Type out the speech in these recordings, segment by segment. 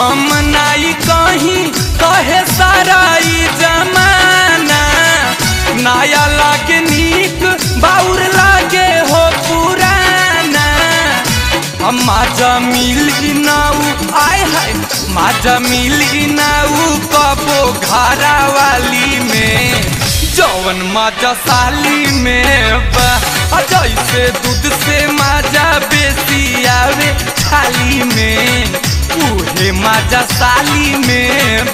हम नाई कहीं कहे जमाना। नया लागे नीक, बाउर लागे हो पुराना। माजा मिली नाऊ आय हाय। माजा मिली नाऊ कबो घरा वाली में। जौवन माजा साली में बा जैसे दूध से माजा बेसी आवे थाली में। माजा साली में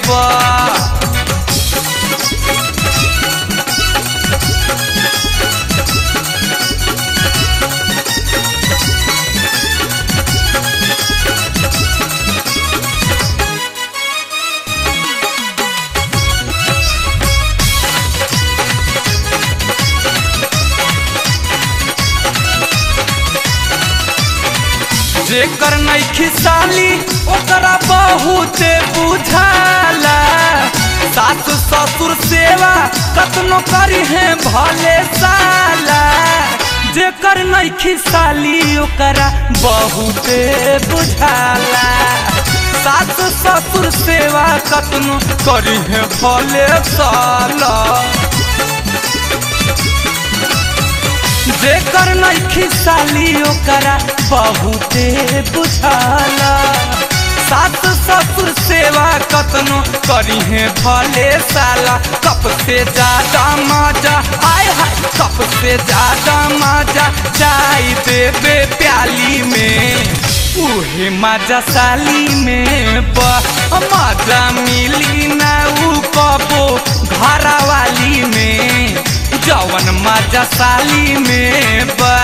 जेकर नैखी साली ओकरा कतनो करी है भले साला, जेकर नैखी साली ओकरा बहुते बुझाला। सासु ससुर सेवा कतनो करी है भले साला। जेकर नैखी साली ओकरा बहुते बुझाला। सास ससुर सेवा कतनो करी है भले साला। कप से ज़्यादा मज़ा आय हाय, कप से ज़्यादा मज़ा। चाय देवे प्याली में, उहे मज़ा साली में मज़ा मिली ना ऊ कबो घरा वाली में, जवन मज़ा साली में बा।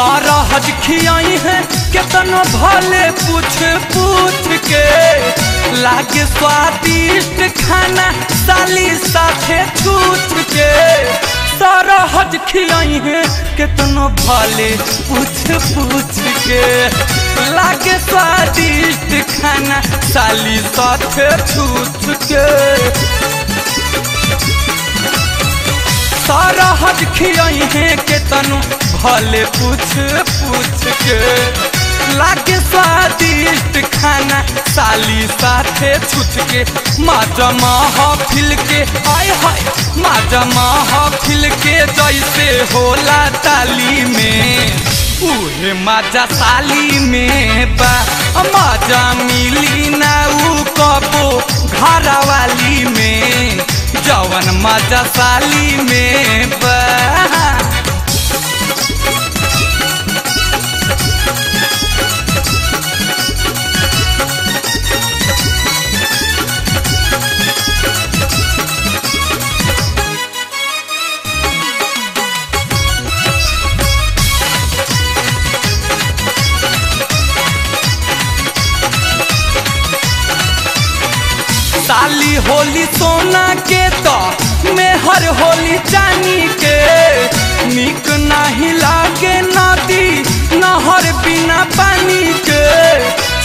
सारा हज खियाई है केतनो भले पूछ पूछ के। लागे स्वादिष्ट खाना साली साथे छूछ के। सारा हज खियाई है केतनो भले पूछ पूछ के। लागे स्वादिष्ट खाना साली साथे छूछ के। सारा हज खियाई है के तनु भले पूछ पूछ के। लागे स्वादिष्ट खाना साली साथे छुछ के माजा महफिल के आय हाय। माजा महफिल के जैसे होला ताली में। उहे माजा साली में बा। मज़ा साली में बा साली होली सोना के तो मेहर होली चानी के निक नहीं लागे नदी नहर बिना पानी के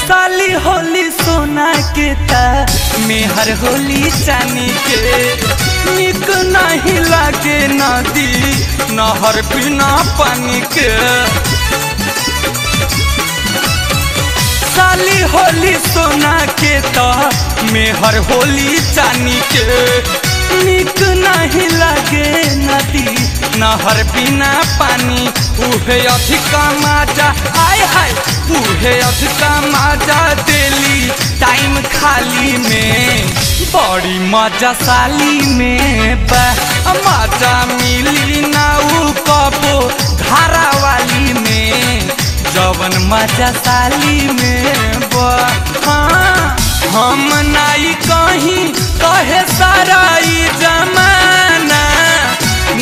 साली होली सोना के ता मेहर होली चानी के निक नहीं लागे नदी नहर बिना पानी के साली होली सोना के तो मेहर होली चानी के निक नहीं लगे नदी नहर बिना पानी। उहे अधिका माजा, आय हाय। उहे अधिका माजा देली टाइम खाली में। बड़ी मज़ा साली में बा, मज़ा मिली ना ऊ कबो धारा वाली में। जवन मज़ा साली में हाँ, हम नाई कहीं कहे सारा जमाना।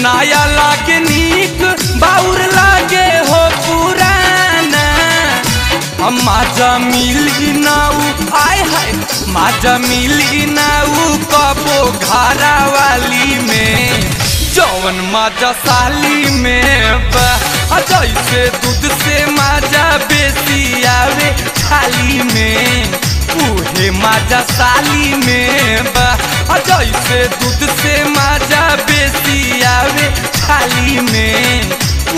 नया लागे नीक बाउर लागे हो पुराना। हम माजा मिली नाऊ आय हाय माजा मिली नाऊ कबो घरा वाली में। जौवन माजा साली में बा। जैसे दूध से माजा बेसी आवे थाली में। उहे माजा साली में बा। जैसे दूध से माजा बेसी आवे थाली में।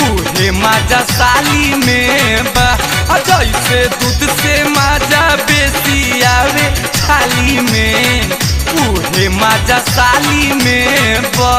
उहे माजा साली में बा। जैसे दूध से माजा बेसी आवे थाली में। उहे माजा साली में बा।